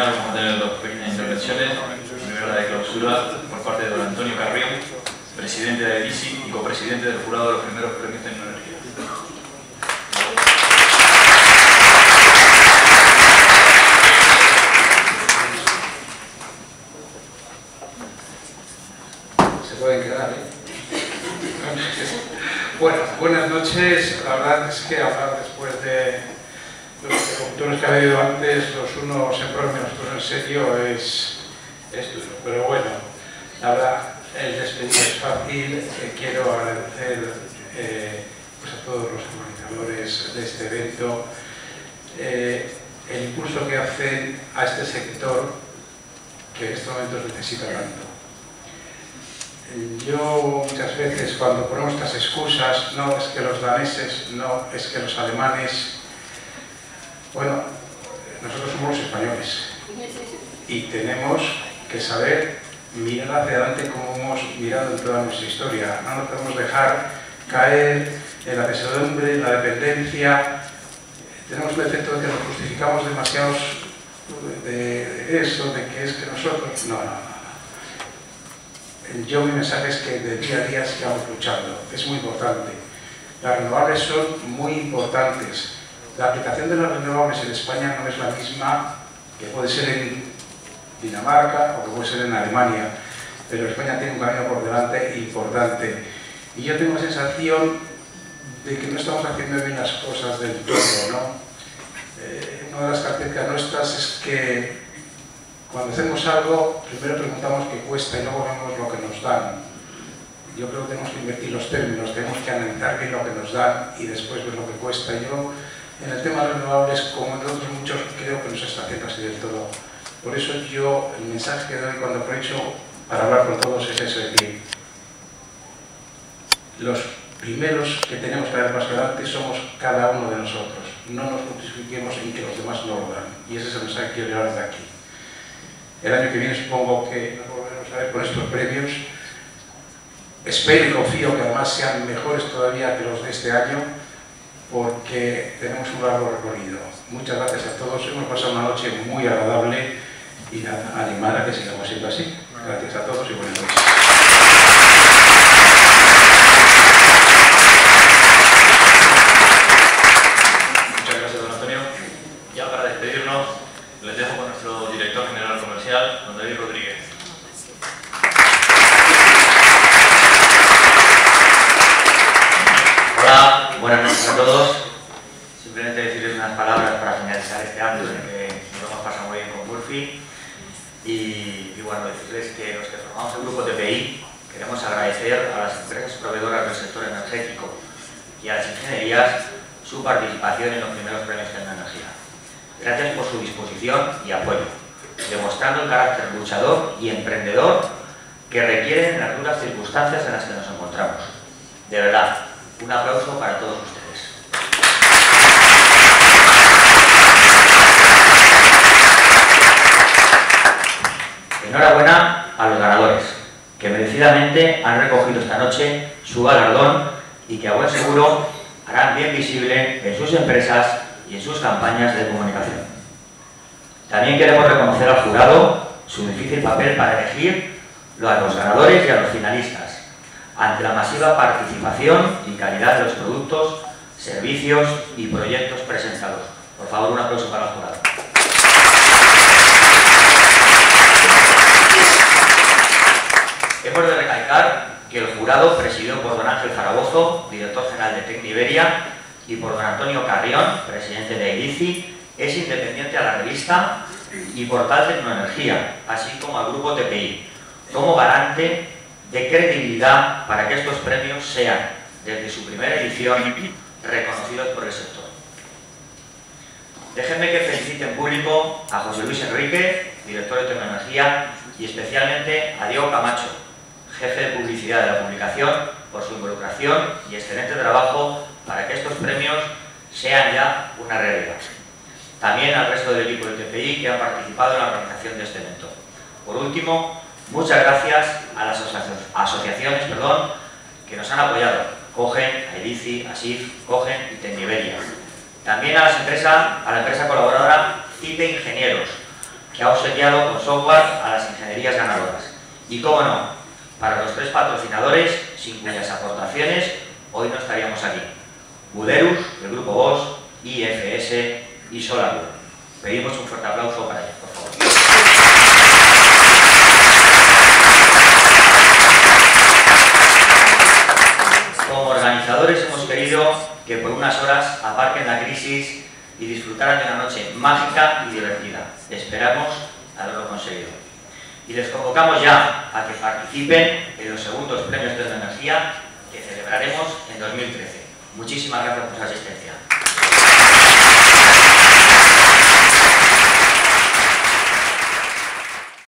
vamos a tener dos pequeñas intervenciones. Primero la de clausura por parte de don Antonio Carrión, presidente de ICI y copresidente del jurado de los primeros premios tecnológicos. Se pueden quedar, ¿eh? Bueno, buenas noches. La verdad es que hablar después de los interlocutores que ha habido antes, los unos en broma y los otros en serio, es, duro. Pero bueno, verdad, el despedir es fácil. Eh, quiero agradecer eh, pues a todos los organizadores de este evento eh, el impulso que hacen a este sector que en estos momentos necesita tanto. Yo muchas veces cuando ponemos estas excusas, no es que los daneses, no es que los alemanes, bueno, nosotros somos los españoles y tenemos que saber mirar hacia adelante como hemos mirado en toda nuestra historia. No nos podemos dejar caer en la pesadumbre, en la dependencia. Tenemos el efecto de que nos justificamos demasiados de eso, de que es que nosotros... No, no, no yo mi mensaje es que de día a día sigamos luchando, es muy importante. Las renovables son muy importantes. La aplicación de las renovables en España no es la misma que puede ser en Dinamarca o que puede ser en Alemania, pero España tiene un camino por delante importante. Y yo tengo la sensación de que no estamos haciendo bien las cosas del todo, ¿no? Eh, una de las características nuestras es que cuando hacemos algo, primero preguntamos qué cuesta y luego vemos lo que nos dan. Yo creo que tenemos que invertir los términos, tenemos que analizar bien lo que nos dan y después ver lo que cuesta. Yo, en el tema de renovables, como en otros muchos, creo que no se está haciendo así del todo. Por eso yo, el mensaje que doy cuando aprovecho para hablar con todos es eso, de que los primeros que tenemos que dar paso adelante somos cada uno de nosotros. No nos justifiquemos en que los demás no lo dan. Y ese es el mensaje que quiero llevar desde aquí. El año que viene supongo que nos volveremos a ver con estos premios. Espero y confío que además sean mejores todavía que los de este año, porque tenemos un largo recorrido. Muchas gracias a todos. Hemos pasado una noche muy agradable y nada, animar a que sigamos siendo así. Gracias a todos y buenas noches. Muchas gracias, don Antonio. Ya para despedirnos, les dejo con nuestro director general comercial, don David Rodríguez. Hola, buenas noches a todos. Simplemente decirles unas palabras para este año en el que nos hemos pasado muy bien con Murphy. Y, y bueno, decirles que los que formamos el grupo TPI queremos agradecer a las empresas proveedoras del sector energético y a las ingenierías su participación en los primeros premios de energía. Gracias por su disposición y apoyo, demostrando el carácter luchador y emprendedor que requieren las duras circunstancias en las que nos encontramos. De verdad, un aplauso para todos ustedes. Enhorabuena a los ganadores, que merecidamente han recogido esta noche su galardón y que a buen seguro harán bien visible en sus empresas y en sus campañas de comunicación. También queremos reconocer al jurado su difícil papel para elegir a los ganadores y a los finalistas, ante la masiva participación y calidad de los productos, servicios y proyectos presentados. Por favor, un aplauso para el jurado. Hemos de recalcar que el jurado, presidido por don Ángel Zaragozo, director general de Tecniberia, y por don Antonio Carrión, presidente de EDICI, es independiente a la revista y portal Tecnoenergía, así como al grupo TPI, como garante de credibilidad para que estos premios sean, desde su primera edición, reconocidos por el sector. Déjenme que felicite en público a José Luis Enrique, director de Tecnoenergía, y especialmente a Diego Camacho, jefe de publicidad de la publicación, por su involucración y excelente trabajo para que estos premios sean ya una realidad. También al resto del equipo del TPI que ha participado en la organización de este evento. Por último, muchas gracias a las asociaciones perdón, que nos han apoyado, COGEN, AEDICI, ASIF, COGEN y Tecniberia. También a, a la empresa colaboradora CITE Ingenieros, que ha obsequiado con software a las ingenierías ganadoras. Y cómo no, para los tres patrocinadores, sin cuyas aportaciones hoy no estaríamos aquí. Buderus, el Grupo Bosch, IFS y Solar. Pedimos un fuerte aplauso para ellos, por favor. Como organizadores hemos querido que por unas horas aparquen la crisis y disfrutaran de una noche mágica y divertida. Esperamos haberlo conseguido. Y les convocamos ya a que participen en los segundos premios de la energía que celebraremos en 2013. Muchísimas gracias por su asistencia.